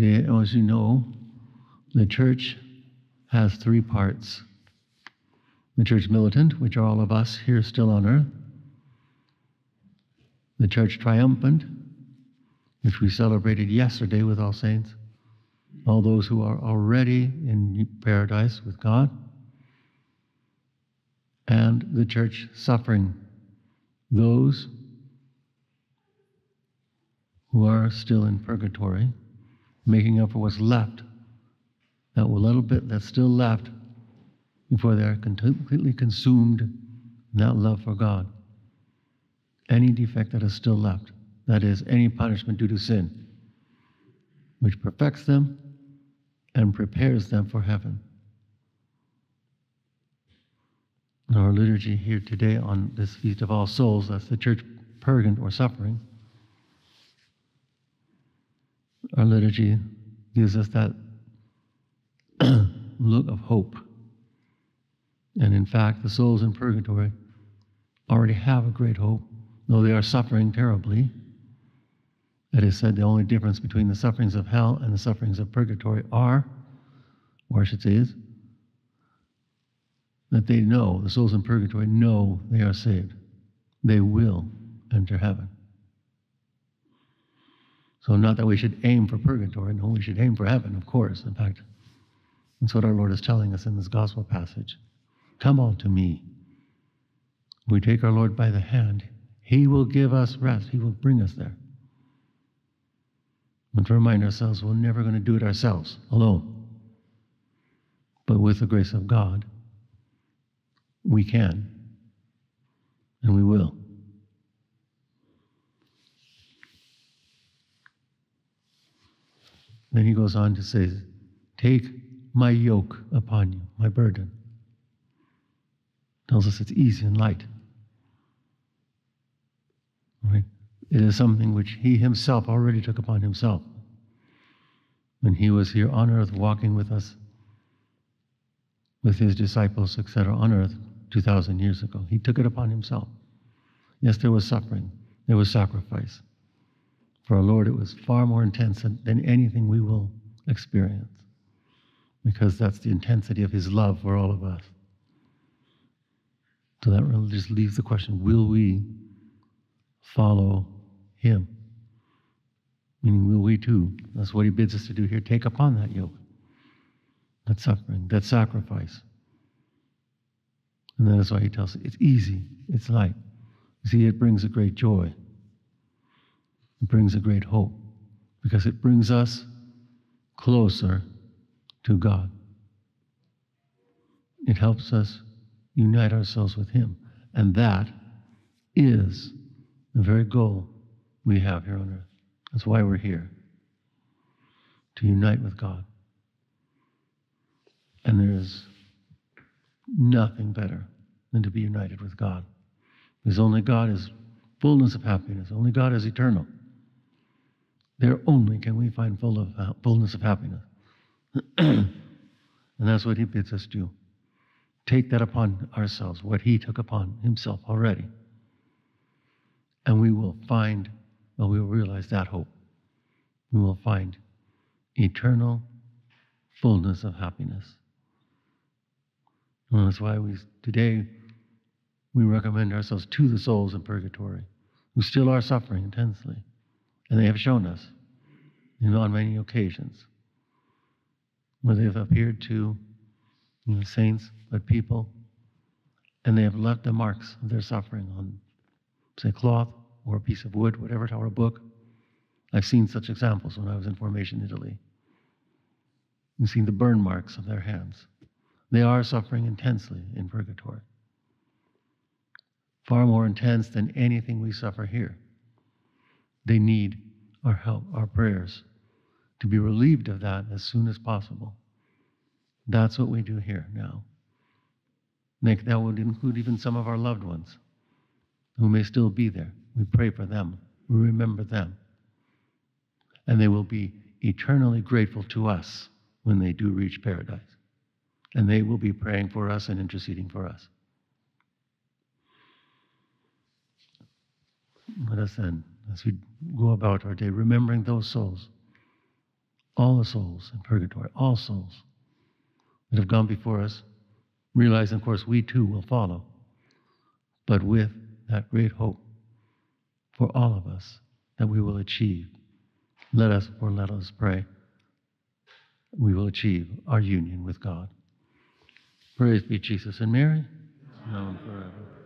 As you know, the church has three parts. The church militant, which are all of us here still on earth, the church triumphant, which we celebrated yesterday with all saints, all those who are already in paradise with God, and the church suffering, those who are still in purgatory, making up for what's left, that little bit that's still left before they are completely consumed in that love for God. Any defect that is still left, that is, any punishment due to sin, which perfects them and prepares them for heaven. Our liturgy here today on this Feast of All Souls, that's the church purgant or suffering, our liturgy gives us that look of hope. And in fact, the souls in purgatory already have a great hope, though they are suffering terribly. It is said the only difference between the sufferings of hell and the sufferings of purgatory are, or I should say is, that they know, the souls in purgatory know they are saved. They will enter heaven. So, not that we should aim for purgatory, no, we should aim for heaven, of course. In fact, that's what our Lord is telling us in this gospel passage. Come all to me. We take our Lord by the hand, He will give us rest, He will bring us there. And to remind ourselves, we're never going to do it ourselves alone. But with the grace of God, we can and we will. Then he goes on to say, Take my yoke upon you, my burden. Tells us it's easy and light. Right? It is something which he himself already took upon himself when he was here on earth walking with us, with his disciples, etc., on earth 2,000 years ago. He took it upon himself. Yes, there was suffering, there was sacrifice. For our Lord, it was far more intense than, anything we will experience because that's the intensity of His love for all of us. So that really just leaves the question will we follow Him? Meaning, will we too? That's what He bids us to do here take upon that yoke, that suffering, that sacrifice. And that is why He tells us it's easy, it's light. See, it brings a great joy. It brings a great hope because it brings us closer to God. It helps us unite ourselves with Him. And that is the very goal we have here on earth. That's why we're here to unite with God. And there is nothing better than to be united with God. Because only God is fullness of happiness, only God is eternal. There only can we find full of, uh, fullness of happiness. and that's what he bids us do. Take that upon ourselves, what he took upon himself already. And we will find, well, we will realize that hope. We will find eternal fullness of happiness. And that's why we today we recommend ourselves to the souls in purgatory who still are suffering intensely. And they have shown us you know, on many occasions where they have appeared to you know, saints, but people, and they have left the marks of their suffering on, say, cloth or a piece of wood, whatever, or a book. I've seen such examples when I was in Formation Italy. You've seen the burn marks of their hands. They are suffering intensely in purgatory, far more intense than anything we suffer here. They need our help, our prayers, to be relieved of that as soon as possible. That's what we do here now. Nick, that would include even some of our loved ones who may still be there. We pray for them, we remember them. And they will be eternally grateful to us when they do reach paradise. And they will be praying for us and interceding for us. Let us then, as we go about our day, remembering those souls all the souls in purgatory, all souls that have gone before us, realizing, of course, we too will follow, but with that great hope for all of us that we will achieve. Let us, or let us pray, we will achieve our union with God. Praise be Jesus and Mary, now and forever.